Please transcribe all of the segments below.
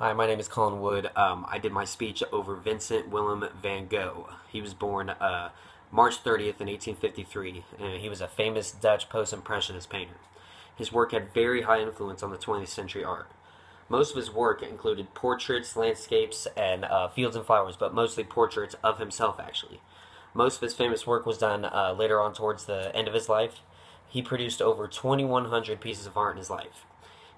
Hi, my name is Colin Wood. Um, I did my speech over Vincent Willem van Gogh. He was born uh, March 30th in 1853, and he was a famous Dutch post-impressionist painter. His work had very high influence on the 20th century art. Most of his work included portraits, landscapes, and uh, fields and flowers, but mostly portraits of himself, actually. Most of his famous work was done uh, later on towards the end of his life. He produced over 2,100 pieces of art in his life.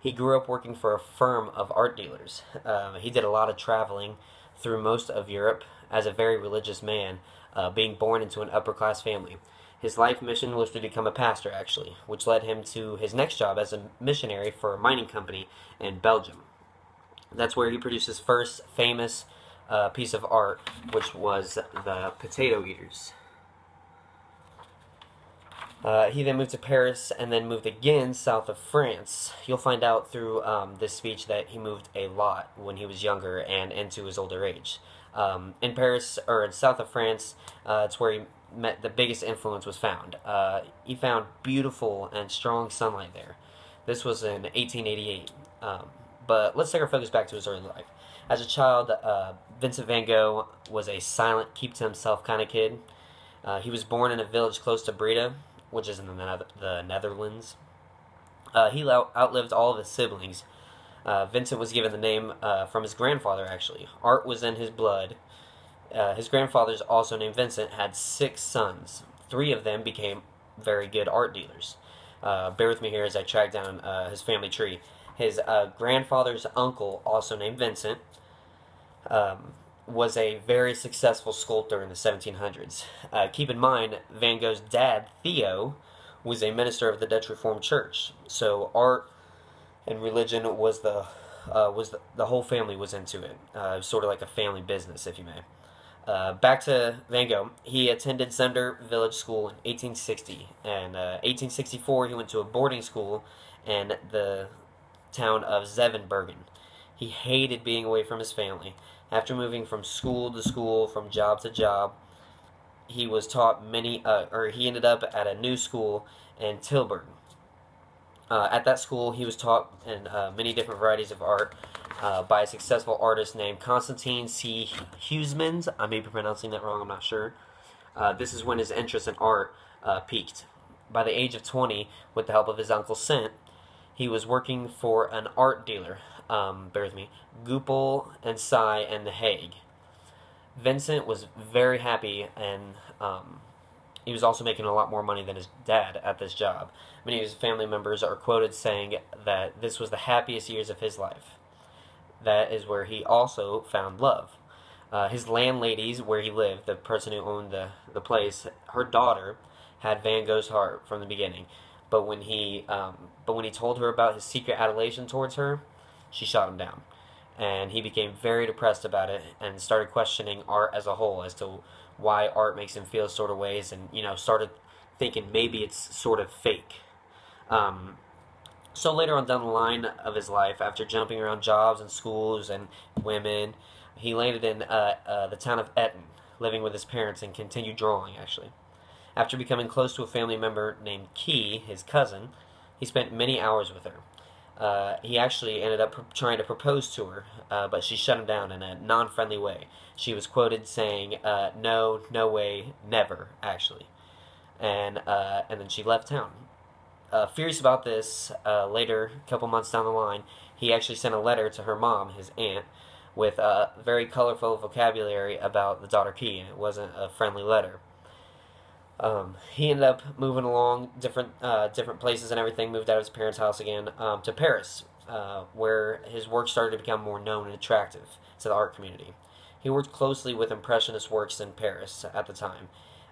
He grew up working for a firm of art dealers. Uh, he did a lot of traveling through most of Europe as a very religious man, uh, being born into an upper class family. His life mission was to become a pastor, actually, which led him to his next job as a missionary for a mining company in Belgium. That's where he produced his first famous uh, piece of art, which was the Potato Eaters. Uh, he then moved to Paris and then moved again south of France. You'll find out through um, this speech that he moved a lot when he was younger and into his older age. Um, in Paris, or in south of France, uh, it's where he met the biggest influence was found. Uh, he found beautiful and strong sunlight there. This was in 1888. Um, but let's take our focus back to his early life. As a child, uh, Vincent van Gogh was a silent, keep to himself kind of kid. Uh, he was born in a village close to Breda, which is in the, the Netherlands. Uh, he outlived all of his siblings. Uh, Vincent was given the name uh, from his grandfather, actually. Art was in his blood. Uh, his grandfather's also named Vincent, had six sons. Three of them became very good art dealers. Uh, bear with me here as I track down uh, his family tree. His grandfather's uncle, also named Vincent, um, was a very successful sculptor in the 1700s. Uh, keep in mind, Van Gogh's dad, Theo, was a minister of the Dutch Reformed Church. So art and religion was the uh, was the, the, whole family was into it. Uh, sort of like a family business, if you may. Uh, back to Van Gogh. He attended Zundert Village School in 1860, and 1864 uh, he went to a boarding school in the town of Zevenbergen. He hated being away from his family. After moving from school to school, from job to job, he was taught many, uh, or he ended up at a new school in Tilburg. Uh, at that school, he was taught in uh, many different varieties of art uh, by a successful artist named Constantine C. Huysmans. I may be pronouncing that wrong, I'm not sure. Uh, this is when his interest in art uh, peaked. By the age of 20, with the help of his uncle Sint, he was working for an art dealer um, bear with me, Goupil and Sy and The Hague. Vincent was very happy and um, he was also making a lot more money than his dad at this job. Many of his family members are quoted saying that this was the happiest years of his life. That is where he also found love. Uh, his landladies, where he lived, the person who owned the, the place, her daughter had Van Gogh's heart from the beginning. But when he um, but when he told her about his secret adulation towards her, she shot him down. And he became very depressed about it and started questioning art as a whole as to why art makes him feel sort of ways and, you know, started thinking maybe it's sort of fake. Um, so later on down the line of his life, after jumping around jobs and schools and women, he landed in uh, uh, the town of Etten, living with his parents and continued drawing, actually. After becoming close to a family member named Kee, his cousin, he spent many hours with her. Uh, he actually ended up trying to propose to her, uh, but she shut him down in a non-friendly way. She was quoted saying, uh, "No, no way, never." Actually, and uh, and then she left town. Uh, furious about this, later, a couple months down the line, he actually sent a letter to her mom, his aunt, with a very colorful vocabulary about the daughter Kee, and it wasn't a friendly letter. Um, he ended up moving along different uh, different places and everything. Moved out of his parents' house again um, to Paris, uh, where his work started to become more known and attractive to the art community. He worked closely with impressionist works in Paris at the time.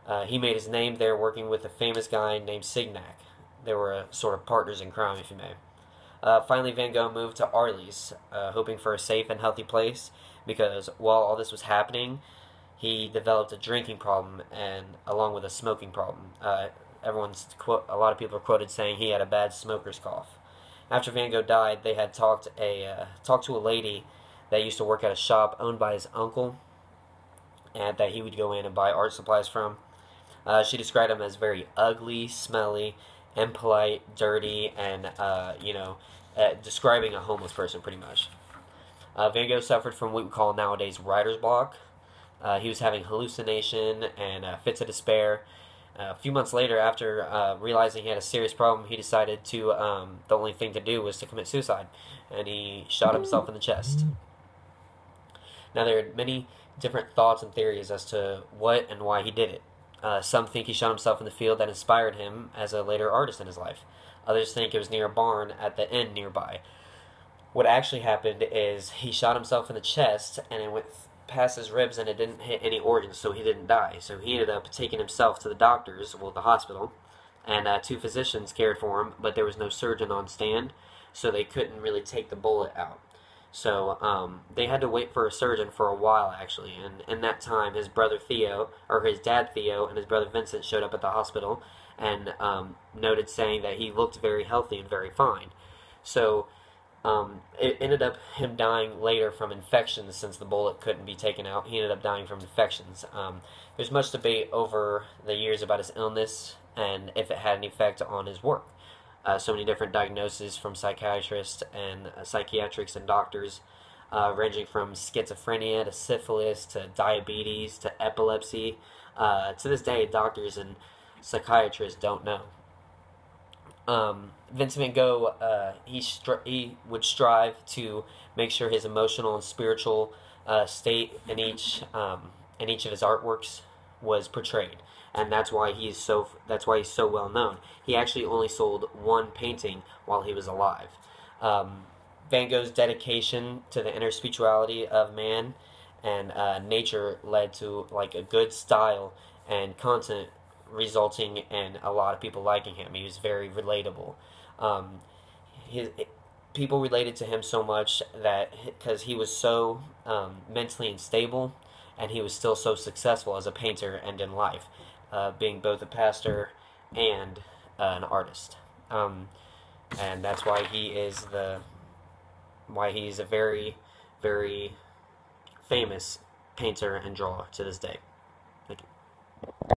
Uh, he made his name there working with a famous guy named Signac. They were sort of partners in crime, if you may. Uh, finally, Van Gogh moved to Arles, uh, hoping for a safe and healthy place because while all this was happening, he developed a drinking problem and along with a smoking problem. Uh, everyone's quote, a lot of people are quoted saying he had a bad smoker's cough. After Van Gogh died, they had talked a uh, talked to a lady that used to work at a shop owned by his uncle, and that he would go in and buy art supplies from. Uh, she described him as very ugly, smelly, impolite, dirty, and uh, you know, uh, describing a homeless person pretty much. Uh, Van Gogh suffered from what we call nowadays writer's block. Uh, he was having hallucination and uh, fits of despair. Uh, a few months later, after uh, realizing he had a serious problem, he decided to um, the only thing to do was to commit suicide, and he shot himself in the chest. Now there are many different thoughts and theories as to what and why he did it. Uh, some think he shot himself in the field that inspired him as a later artist in his life. Others think it was near a barn at the inn nearby. What actually happened is he shot himself in the chest and it went past his ribs and it didn't hit any organs, so he didn't die. So he ended up taking himself to the doctors, well, the hospital, and uh, two physicians cared for him, but there was no surgeon on stand, so they couldn't really take the bullet out. So um, they had to wait for a surgeon for a while, actually. And in that time, his brother Theo, or his dad Theo, and his brother Vincent showed up at the hospital and um, noted saying that he looked very healthy and very fine. So um, it ended up him dying later from infections since the bullet couldn't be taken out. He ended up dying from infections. Um, there's much debate over the years about his illness and if it had an effect on his work uh, so many different diagnoses from psychiatrists and uh, psychiatrics and doctors, uh, ranging from schizophrenia to syphilis to diabetes to epilepsy. Uh, to this day, doctors and psychiatrists don't know. Um, Vincent Van Gogh, uh, he, he would strive to make sure his emotional and spiritual uh, state in each um, in each of his artworks was portrayed and that's why he's so that's why he's so well known. He actually only sold one painting while he was alive. Um, Van Gogh's dedication to the inner spirituality of man and uh, nature led to like a good style and content, resulting in a lot of people liking him. He was very relatable. Um, his, people related to him so much that because he was so um, mentally unstable and he was still so successful as a painter and in life uh, being both a pastor and uh, an artist. Um, and that's why he is the why he's a very very famous painter and drawer to this day. Thank you.